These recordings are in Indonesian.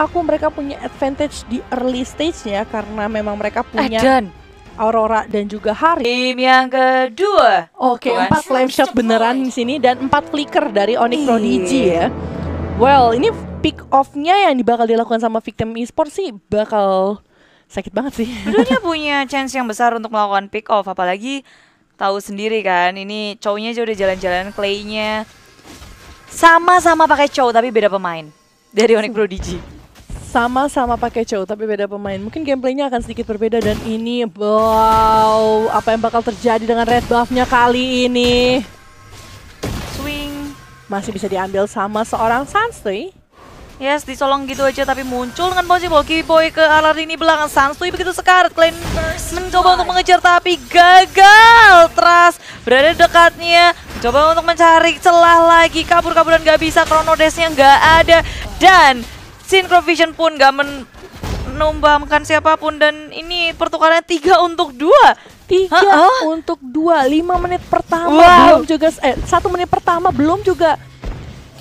aku mereka punya advantage di early stage-nya karena memang mereka Eh, punya Aurora dan juga Hari. tim yang kedua. Oke, Bukan. empat flame shot beneran di sini dan empat flicker dari Onyx. Prodigy ya. Well, ini pick off-nya yang bakal dilakukan sama victim esports sih bakal sakit banget sih. Keduanya punya chance yang besar untuk melakukan pick off apalagi tahu sendiri kan ini cowoknya aja udah jalan-jalan Clay-nya sama-sama pakai cowok tapi beda pemain dari Onyx Prodigy. Sama-sama pakai cow tapi beda pemain. Mungkin gameplaynya akan sedikit berbeda dan ini wow, apa yang bakal terjadi dengan red buff-nya kali ini? Swing. Masih bisa diambil sama seorang Sanstui. Yes, disolong gitu aja tapi muncul dengan possible Boy ke arah ini belakang Sansui begitu sekarat Klein mencoba untuk mengejar tapi gagal Tras berada dekatnya mencoba untuk mencari celah lagi kabur-kaburan gak bisa Chronodesnya nggak ada dan Synchro Vision pun gak men menumbangkan siapa pun dan ini pertukarannya tiga untuk dua Tiga untuk dua, lima menit pertama Wow. belum juga, eh satu menit pertama belum juga.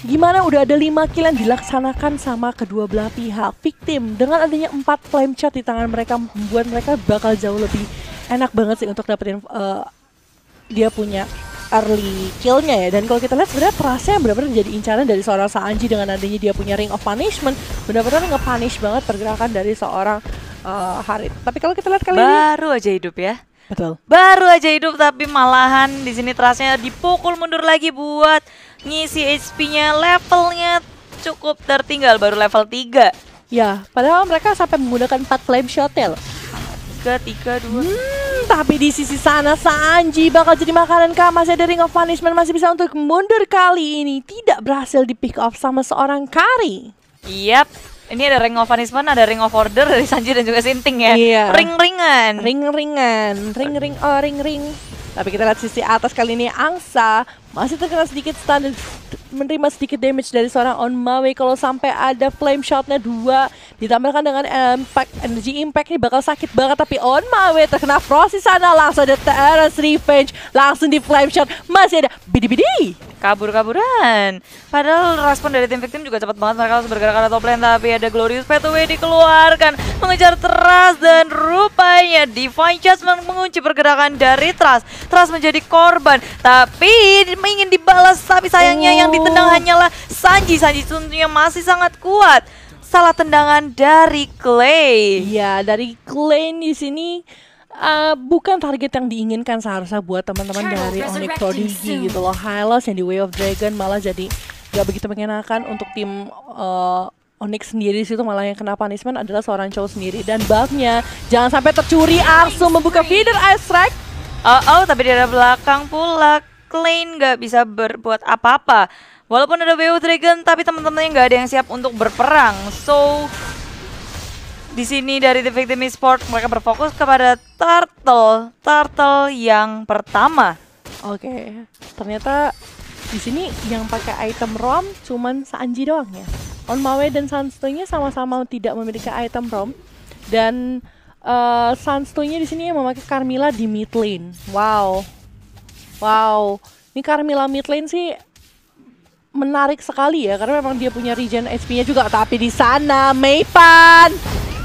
Gimana udah ada lima kill yang dilaksanakan sama kedua belah pihak victim dengan adanya empat flame shot di tangan mereka membuat mereka bakal jauh lebih enak banget sih untuk dapetin eh, dia punya early killnya ya. Dan kalau kita lihat sebenarnya Prasnya benar-benar jadi incaran dari seorang Sanji dengan adanya dia punya ring of punishment benar-benar nge-punish banget pergerakan dari seorang eh, Harit. Tapi kalau kita lihat kali ini baru aja hidup ya. Betul. Baru aja hidup tapi malahan di sini terasnya dipukul mundur lagi buat ngisi HP-nya levelnya cukup tertinggal baru level 3. Ya, padahal mereka sampai menggunakan 4 flame shot ya loh. Ketiga dua. Hmm, tapi di sisi sana Sanji bakal jadi makanan kah? Masih ada Ring of Punishment masih bisa untuk mundur kali ini. Tidak berhasil di pick off sama seorang Kari. Yap. Ini ada ring of punishment, ada ring of order dari Sanji dan juga Sinting ya. Iya. Ring-ringan. Ring-ringan, ring-ring oh ring-ring. Tapi kita lihat sisi atas kali ini Angsa masih terkena sedikit stun dan menerima sedikit damage dari seorang On Mawe kalau sampai ada flame shotnya dua ditambahkan dengan impact energy impact ini bakal sakit banget. Tapi On Mawe terkena frost di sana. Langsung ada Terrace Revenge. Langsung di flame shot. Masih ada bidi-bidi. Kabur-kaburan. Padahal respon dari tim victim juga cepat banget. Mereka harus bergerak ke top lane tapi ada Glorious Pathway dikeluarkan. Mengejar Tras dan rupanya Divine Judgment mengunci pergerakan dari Tras. Tras menjadi korban tapi ingin dibalas tapi sayangnya yang ditendang Oh. hanyalah Sanji. Sanji tentunya masih sangat kuat. Salah tendangan dari Clay. Iya dari Klein di sini uh, bukan target yang diinginkan seharusnya buat teman-teman dari Onyx Prodigy gitu loh. Hylos yang di Way of Dragon malah jadi gak begitu mengenakan untuk tim uh, Onyx sendiri situ malah yang kena punishment adalah seorang cowok sendiri dan buffnya jangan sampai tercuri langsung membuka feeder ice strike Oh, oh, tapi di arah belakang pula Klein nggak bisa berbuat apa-apa. Walaupun ada WO Dragon, tapi teman-temannya nggak ada yang siap untuk berperang. So, di sini dari The Victim Esport mereka berfokus kepada Turtle, Turtle yang pertama. Oke, ternyata di sini yang pakai item ROM cuman Sanji doang ya. On Mawe dan Sanstuy-nya sama-sama tidak memiliki item ROM dan uh, Sanstuy-nya di sini memakai Carmilla di mid lane. Wow. Wow. Ini Carmilla mid lane sih menarik sekali ya karena memang dia punya regen HP-nya juga tapi di sana Maypan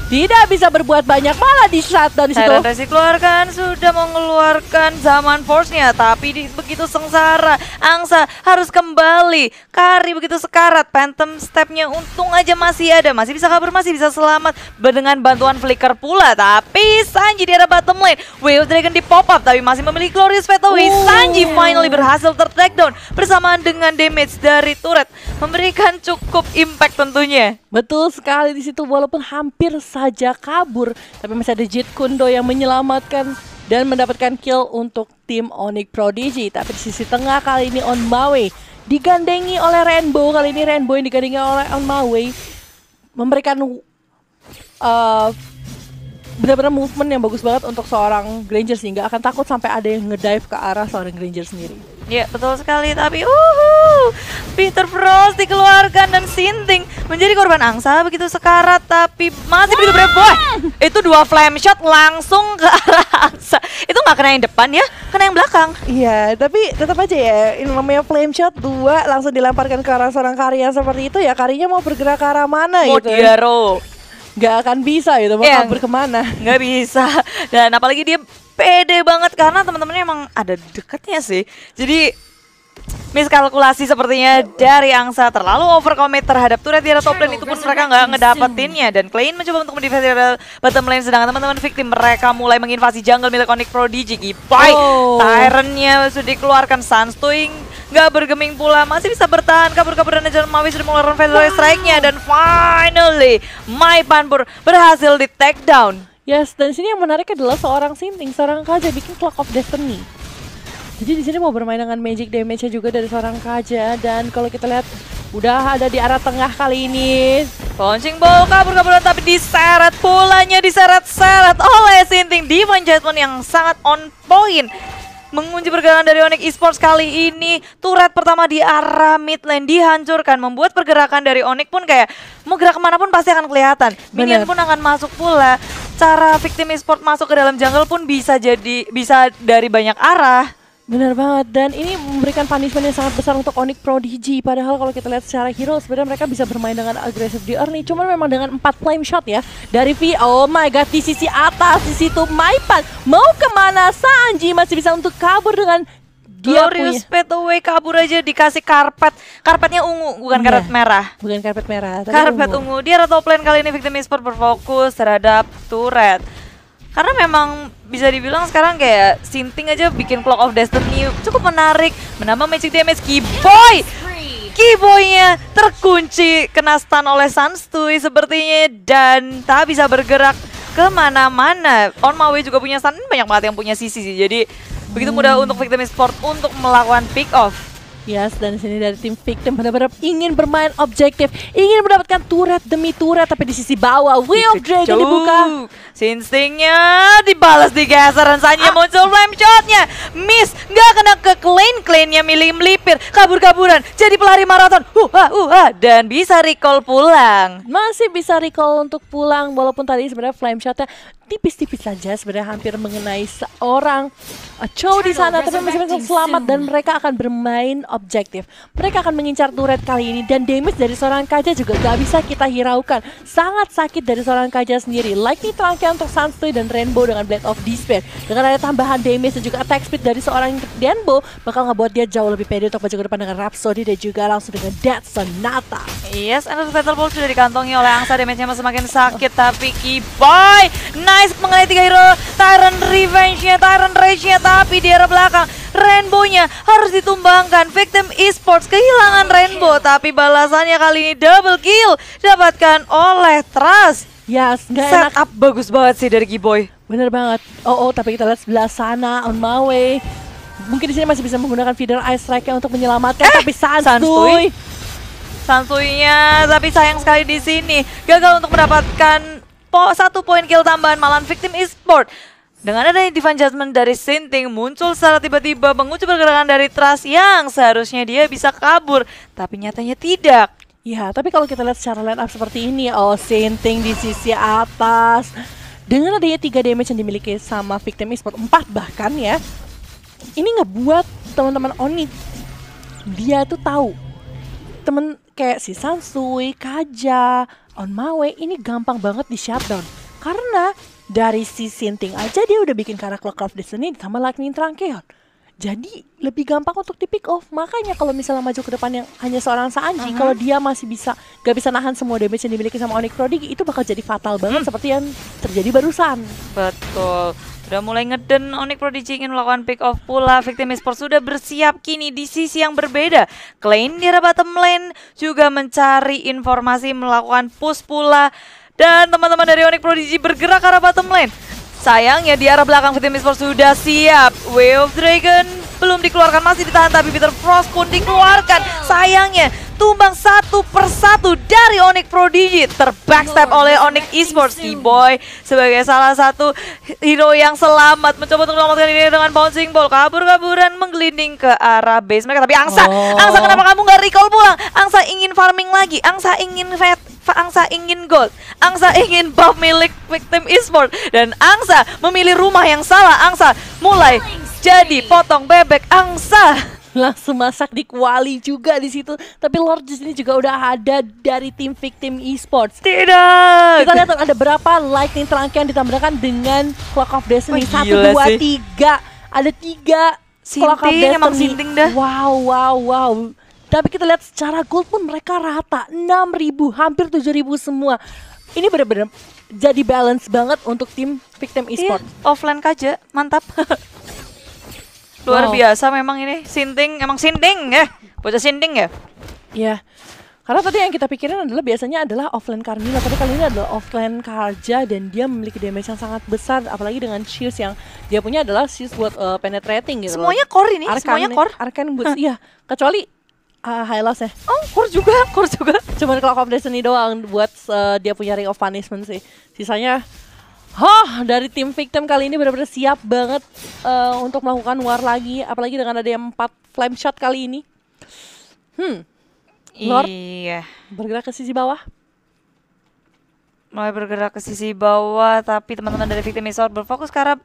tidak bisa berbuat banyak. Malah di shutdown di situ. Resi keluarkan sudah mengeluarkan zaman force-nya tapi di, begitu sengsara Angsa harus kembali. Kari begitu sekarat Phantom step-nya untung aja masih ada. Masih bisa kabur masih bisa selamat. Dengan bantuan flicker pula tapi Sanji di arah bottom lane. Wave Dragon di pop up tapi masih memiliki Glorious Fataway Oh. Sanji finally berhasil ter-takedown bersamaan dengan damage dari turret. Memberikan cukup impact tentunya. Betul sekali di situ walaupun hampir saja kabur, tapi masih ada Jit Kundo yang menyelamatkan dan mendapatkan kill untuk tim Onyx Prodigy. Tapi di sisi tengah kali ini On Mawe digandengi oleh Rainbow. Kali ini Rainbow yang digandengi oleh On Mawe memberikan uh, benar-benar movement yang bagus banget untuk seorang Granger sehingga akan takut sampai ada yang ngedive ke arah seorang Granger sendiri. Ya betul sekali tapi uhu Peter Frost dikeluarkan dan Sinting menjadi korban angsa begitu sekarat tapi masih begitu brave boy itu dua flame shot langsung ke arah angsa. Itu nggak kena yang depan ya? Kena yang belakang. Iya, tapi tetap aja ya, ini namanya flame shot dua langsung dilemparkan ke arah seorang karya seperti itu ya, karyanya mau bergerak ke arah mana gitu. Modiaro Gak akan bisa gitu, mau Iya. kabur ke mana. nggak bisa. Dan apalagi dia pede banget karena teman-temannya emang ada dekatnya sih. Jadi miskalkulasi sepertinya dari Angsa terlalu overcommit terhadap turret di top lane itu pun mereka nggak ngedapetinnya. Dan Klein mencoba untuk area bottom lane sedangkan teman-teman victim mereka mulai menginvasi jungle milik Onyx Prodigy. Gipai! Oh. Tyrant-nya sudah dikeluarkan Sunstring nggak bergeming pula masih bisa bertahan. Kabur-kaburan aja Mawi sudah mengeluarkan Feather Strike-nya dan finally My Panpur berhasil di take down. Yes, dan sini yang menarik adalah seorang Sinting, seorang Kaja bikin Clock of Destiny. Jadi di sini mau bermain dengan magic damage-nya juga dari seorang Kaja dan kalau kita lihat udah ada di arah tengah kali ini. Launching ball kabur-kaburan tapi diseret pulanya diseret-seret oleh Sinting Divine Judgment yang sangat on point. Mengunci pergerakan dari Onyx Esports kali ini turret pertama di arah mid lane dihancurkan membuat pergerakan dari Onyx pun kayak mau gerak ke mana pun pasti akan kelihatan minion Bener. pun akan masuk pula cara victim esports masuk ke dalam jungle pun bisa jadi bisa dari banyak arah Benar banget. Dan ini memberikan punishment yang sangat besar untuk Onyx Prodigy. Padahal kalau kita lihat secara hero sebenarnya mereka bisa bermain dengan agresif di early. Cuman memang dengan empat flame shot ya dari V oh my god di sisi atas di situ Maipan mau ke mana? Sanji masih bisa untuk kabur dengan dia Glorious punya Fade Away kabur aja dikasih karpet. Karpetnya ungu bukan Iya. karpet merah. Bukan karpet merah tapi Karpet ungu. Dia atau top lane kali ini Victim Esport berfokus terhadap turret. Karena memang bisa dibilang sekarang kayak Sinting aja bikin Clock of Destiny cukup menarik, menambah magic damage Keyboy. Keyboynya terkunci kena stun oleh Sunstui sepertinya dan tak bisa bergerak ke mana-mana. On my way juga punya stun banyak banget yang punya sisi sih. Jadi begitu mudah untuk Victim Esport untuk melakukan pick off. Yes, dan di sini dari tim victim benar-benar ingin bermain objektif, ingin mendapatkan turret demi turret, tapi di sisi bawah Wheel of Dragon dibuka. Sinstingnya dibalas digeser dan Sanya Ah. muncul flame shotnya. Miss, nggak kena ke Klein. Kleinnya milih melipir, kabur-kaburan, jadi pelari maraton. Huha, huha, dan bisa recall pulang. Masih bisa recall untuk pulang walaupun tadi sebenarnya flame shotnya tipis-tipis saja sebenarnya hampir mengenai seorang uh, Chow di sana tapi masih bisa selamat dan mereka akan bermain objektif. Mereka akan mengincar turret kali ini dan damage dari seorang Kaja juga gak bisa kita hiraukan. Sangat sakit dari seorang Kaja sendiri. Lightning trangknya untuk Sunstui dan Rainbow dengan Blade of Despair. Dengan ada tambahan damage dan juga attack speed dari seorang Denbo bakal ngebuat dia jauh lebih pede untuk maju ke depan dengan Rhapsody dan juga langsung dengan Death Sonata. Yes, and Fatal Ball sudah dikantongi oleh Angsa, damage-nya semakin sakit, tapi Kiboy nice mengenai tiga hero, Tyrant Revenge-nya, Tyrant Rage-nya, tapi di arah belakang, Rainbow-nya harus ditumbangkan, Victim Esports kehilangan Rainbow, tapi balasannya kali ini double kill, dapatkan oleh Trust. Yes, nggak enak Setup bagus banget sih dari Kiboy. Bener banget. Oh, oh, tapi kita lihat sebelah sana on my way. Mungkin di sini masih bisa menggunakan feeder ice strike untuk menyelamatkan, Eh, tapi Santuy. Santuy. Santuinya, tapi sayang sekali di sini gagal untuk mendapatkan po satu poin kill tambahan malam victim e-sport. Dengan adanya divine judgment dari Sinting muncul secara tiba-tiba mengucu pergerakan dari Trust yang seharusnya dia bisa kabur, tapi nyatanya tidak. Ya, tapi kalau kita lihat secara line up seperti ini, oh Sinting di sisi atas. Dengan adanya tiga damage yang dimiliki sama victim esport, empat bahkan ya. Ini ngebuat teman-teman Oni dia tuh tahu temen kayak si Sansui, Kaja, On My Way ini gampang banget di shutdown. Karena dari si Sinting aja dia udah bikin karakter Clock of Destiny sama Lightning Trankeon. Jadi lebih gampang untuk di pick off. Makanya kalau misalnya maju ke depan yang hanya seorang Sanji, kalau dia masih bisa gak bisa nahan semua damage yang dimiliki sama Onyx Prodigy itu bakal jadi fatal banget seperti yang terjadi barusan. Betul. Sudah mulai ngeden Onyx Prodigy ingin melakukan pick off pula. Victim Esports sudah bersiap kini di sisi yang berbeda. Klein di bottom lane juga mencari informasi melakukan push pula. Dan teman-teman dari Onyx Prodigy bergerak ke arah bottom lane. Sayangnya di arah belakang Victim Esports sudah siap. Way of Dragon belum dikeluarkan masih ditahan tapi Peter Frost pun dikeluarkan. Sayangnya tumbang satu persatu dari Onyx Prodigy terbackstab oleh Onyx Esports Boy sebagai salah satu hero yang selamat mencoba untuk menyelamatkan ini dengan bouncing ball. Kabur-kaburan menggelinding ke arah base mereka. Tapi Angsa Oh. Angsa kenapa kamu nggak recall pulang? Angsa ingin farming lagi. Angsa ingin vet Angsa ingin gold. Angsa ingin buff milik victim esports. Dan Angsa memilih rumah yang salah. Angsa mulai jadi potong bebek Angsa langsung masak di kuali juga di situ. Tapi Lord di sini juga udah ada dari tim victim esports. tidak Kita lihat ada berapa lightning yang ditambahkan dengan Clock of Destiny. Oh, Satu, dua, sih. tiga. Ada tiga Clock of Sinting, Destiny. emang sinting dah. Wow, wow, wow. Tapi kita lihat secara gold pun mereka rata. 6.000, hampir 7.000 semua. Ini benar-benar jadi balance banget untuk tim victim Iya, esports. offline kaja, mantap. Luar Wow. biasa memang ini. Sinting, emang sinting ya. Bocah sinting ya. Ya, karena tadi yang kita pikirin adalah biasanya adalah offline Carmilla, tapi kali ini adalah offline Karja dan dia memiliki damage yang sangat besar, apalagi dengan shields yang dia punya adalah shields buat uh, penetrating gitu. loh. Semuanya core ini, Arcane- semuanya core. Arcane boots, iya. Kecuali uh, Hylas ya. Oh, core juga, core juga. Cuman Clock of Destiny doang buat uh, dia punya Ring of Punishment sih. Sisanya Hah, dari tim victim kali ini benar-benar siap banget uh, untuk melakukan war lagi, apalagi dengan ada yang 4 flame shot kali ini. Hmm, Lord. Iya. bergerak ke sisi bawah. Mulai bergerak ke sisi bawah, tapi teman-teman dari Victim Resort berfokus ke arah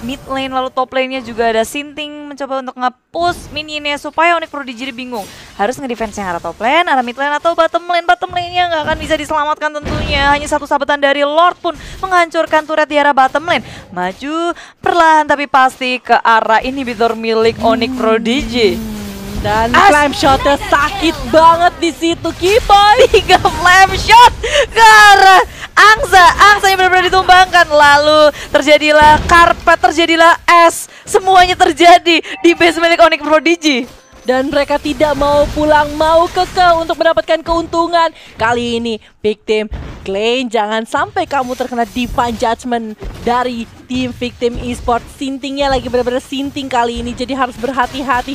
mid lane lalu top lane-nya juga ada Sinting mencoba untuk nge-push minionnya supaya Onyx Prodigy bingung. Harus ngedefense yang arah top lane, arah mid lane atau bottom lane. Bottom lane-nya nggak akan bisa diselamatkan tentunya. Hanya satu sabetan dari Lord pun menghancurkan turret di arah bottom lane. Maju perlahan tapi pasti ke arah inhibitor milik Onyx Prodigy Dan As- flame shotnya sakit banget di situ Kiboy. tiga flame shot ke arah Angsa Angsa yang benar-benar ditumbangkan lalu terjadilah karpet terjadilah es semuanya terjadi di base milik Onyx Prodigy Dan mereka tidak mau pulang, mau keke untuk mendapatkan keuntungan. Kali ini victim Klein jangan sampai kamu terkena divine judgment dari tim victim esports. Sintingnya lagi benar-benar sinting kali ini, jadi harus berhati-hati.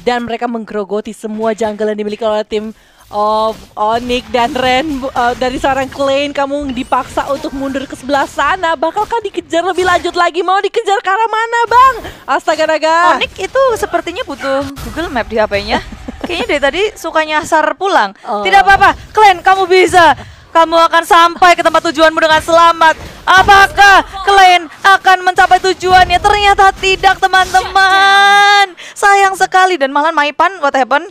Dan mereka menggerogoti semua jungle yang dimiliki oleh tim of Onyx dan Ren. Uh, dari seorang Klein kamu dipaksa untuk mundur ke sebelah sana. Bakalkah dikejar lebih lanjut lagi? Mau dikejar ke arah mana bang? Astaga naga. Onyx itu sepertinya butuh Google Map di HP-nya kayaknya dari tadi suka nyasar pulang. Oh. tidak apa-apa. Klen kamu bisa kamu akan sampai ke tempat tujuanmu dengan selamat. Apakah Klen akan mencapai tujuannya? Ternyata tidak teman-teman. Sayang sekali. Dan malah Maipan what happened?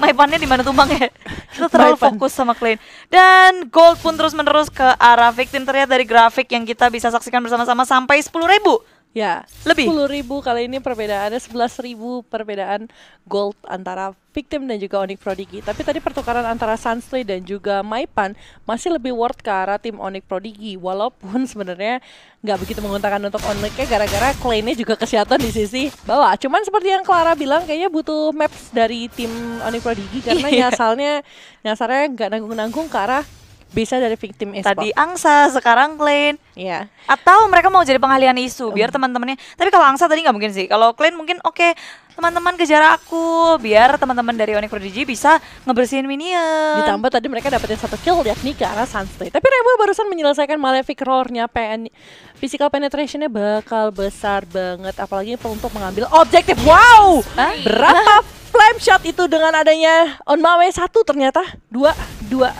Maipannya di mana tumbangnya? Kita terlalu fokus sama Klein. Dan gold pun terus menerus ke arah victim. Terlihat dari grafik yang kita bisa saksikan bersama-sama sampai 10.000 ribu. Ya, Lebih. 10 ribu kali ini perbedaannya 11 ribu perbedaan gold antara victim dan juga Onyx Prodigy. Tapi tadi pertukaran antara Sunstray dan juga Maipan masih lebih worth ke arah tim Onyx Prodigy. Walaupun sebenarnya nggak begitu menguntungkan untuk Onyx-nya gara-gara Clay-nya juga kesehatan di sisi bawah. Cuman seperti yang Clara bilang kayaknya butuh maps dari tim Onyx Prodigy karena Iya. nyasalnya nyasarnya nggak nanggung-nanggung ke arah bisa dari victim esports. Tadi Angsa, sekarang Klein. Iya. Atau mereka mau jadi pengalian isu biar teman-temannya. Tapi kalau Angsa tadi nggak mungkin sih. Kalau Klein mungkin oke teman-teman kejar aku biar teman-teman dari Onyx Prodigy bisa ngebersihin minion. Ditambah tadi mereka dapetin satu kill yakni ke arah Sunstray. Tapi Rebo barusan menyelesaikan Malefic Roar-nya PN physical penetration-nya bakal besar banget apalagi untuk mengambil objektif. Wow! Hah? Berapa flame shot itu dengan adanya on my way satu ternyata dua dua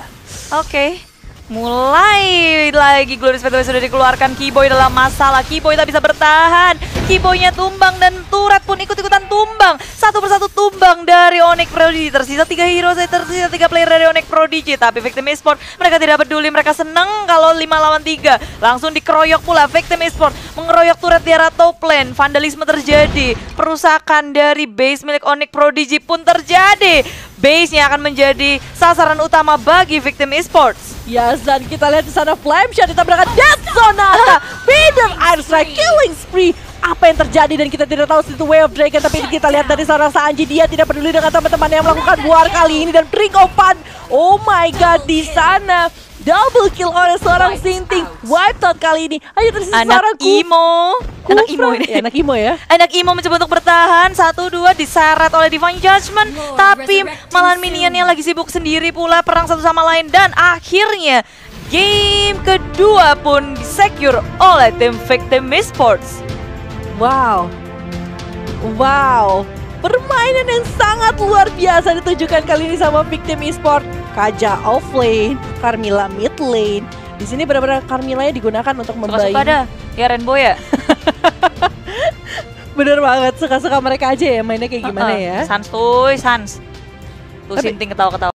Oke. Mulai lagi Glorious Fataway sudah dikeluarkan Keyboy dalam masalah Keyboy tak bisa bertahan Keyboynya tumbang dan turret pun ikut-ikutan tumbang. Satu persatu tumbang dari Onyx Prodigy. Tersisa tiga hero, tersisa tiga player dari Onyx Prodigy. Tapi Victim Esport mereka tidak peduli Mereka seneng kalau 5 lawan 3 Langsung dikeroyok pula Victim Esport. Mengeroyok turret di arah top lane. Vandalisme terjadi. Perusakan dari base milik Onyx Prodigy pun terjadi. Base-nya akan menjadi sasaran utama bagi Victim Esports. Yes, dan kita lihat di sana. Flame shot ditabrakkan. Death Sonata Feeder Air Strike Killing Spree apa yang terjadi dan kita tidak tahu itu Way of Dragon tapi kita lihat dari seorang Sanji dia tidak peduli dengan teman-teman yang melakukan war kali ini dan Drink of Fun oh my god di sana. Double kill oleh seorang Sinting. wipe out kali ini. Hanya tersisa Anak seorang Ku- Imo. Anak Kufra. Imo ini. Ya, anak Imo ya. Anak Imo mencoba untuk bertahan. Satu dua diseret oleh Divine Judgment. Tapi malahan minionnya lagi sibuk sendiri pula Perang satu sama lain. Dan akhirnya Game kedua pun secure oleh tim Victim Esports Wow. Wow. Permainan yang sangat luar biasa ditunjukkan kali ini sama Victim Esport. Kaja off lane, Carmilla mid lane. Di sini benar-benar Carmilla digunakan untuk membayi. Suka-suka dah Ya Rainbow ya Bener banget, suka-suka mereka aja ya mainnya kayak gimana Heeh. ya. Sans tuh Sans Tuh Tapi- Sinting ketawa-ketawa